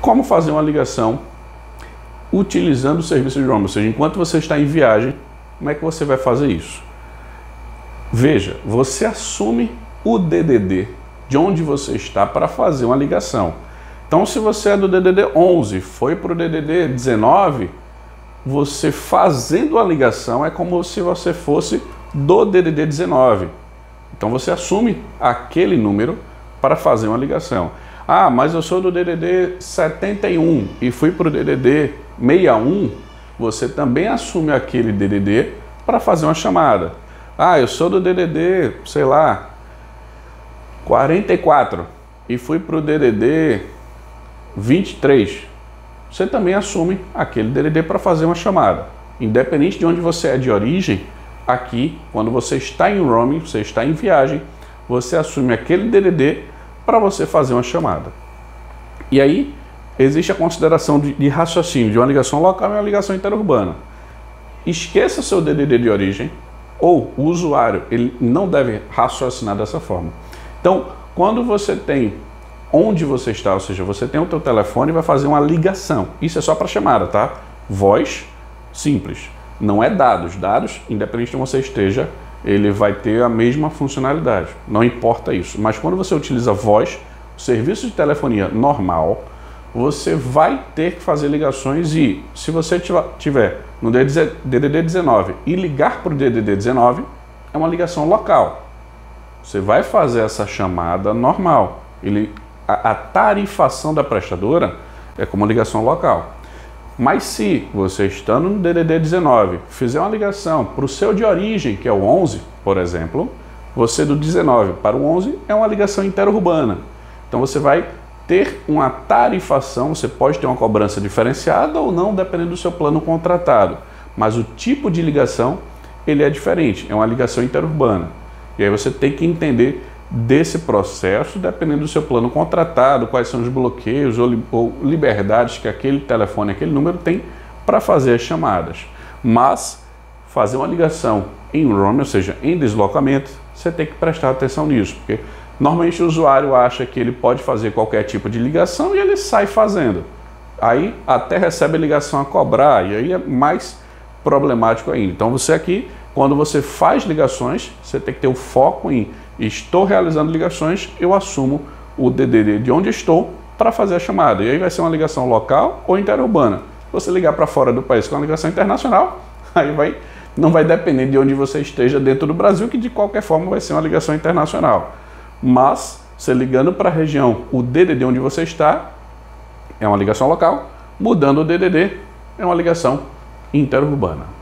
como fazer uma ligação utilizando o serviço de roaming, ou seja, enquanto você está em viagem, como é que você vai fazer isso? Veja, você assume o DDD de onde você está para fazer uma ligação. Então, se você é do DDD 11, foi para o DDD 19, você fazendo a ligação é como se você fosse do DDD 19. Então, você assume aquele número para fazer uma ligação. Ah, mas eu sou do DDD 71 e fui para o DDD 61. Você também assume aquele DDD para fazer uma chamada. Ah, eu sou do DDD, sei lá, 44 e fui para o DDD 23. Você também assume aquele DDD para fazer uma chamada. Independente de onde você é de origem, aqui, quando você está em roaming, você está em viagem, você assume aquele DDD para você fazer uma chamada. E aí existe a consideração de, de, raciocínio de uma ligação local e uma ligação interurbana. Esqueça seu DDD de origem ou o usuário ele não deve raciocinar dessa forma. Então, quando você tem onde você está, ou seja, você tem o teu telefone e vai fazer uma ligação. Isso é só para chamada, tá? Voz simples. Não é dados. Dados, independente de onde você esteja, ele vai ter a mesma funcionalidade. Não importa isso. Mas quando você utiliza voz, serviço de telefonia normal, você vai ter que fazer ligações e se você tiver no DDD 19 e ligar para o DDD 19, é uma ligação local. Você vai fazer essa chamada normal. Ele, a, a tarifação da prestadora é como ligação local. Mas se você estando no DDD 19 fizer uma ligação para o seu de origem, que é o 11, por exemplo, você do 19 para o 11 é uma ligação interurbana. Então você vai ter uma tarifação, você pode ter uma cobrança diferenciada ou não, dependendo do seu plano contratado. Mas o tipo de ligação ele é diferente, é uma ligação interurbana. E aí você tem que entender desse processo, dependendo do seu plano contratado, quais são os bloqueios ou, liberdades que aquele telefone, aquele número tem para fazer as chamadas. Mas fazer uma ligação em roaming, ou seja, em deslocamento, você tem que prestar atenção nisso, porque normalmente o usuário acha que ele pode fazer qualquer tipo de ligação e ele sai fazendo. Aí até recebe a ligação a cobrar e aí é mais problemático ainda. Então você aqui, quando você faz ligações, você tem que ter o foco em estou realizando ligações, eu assumo o DDD de onde estou para fazer a chamada. E aí vai ser uma ligação local ou interurbana. Se você ligar para fora do país com uma ligação internacional, aí vai, não vai depender de onde você esteja dentro do Brasil, que de qualquer forma vai ser uma ligação internacional. Mas, você ligando para a região, o DDD onde você está, é uma ligação local, mudando o DDD, é uma ligação interurbana.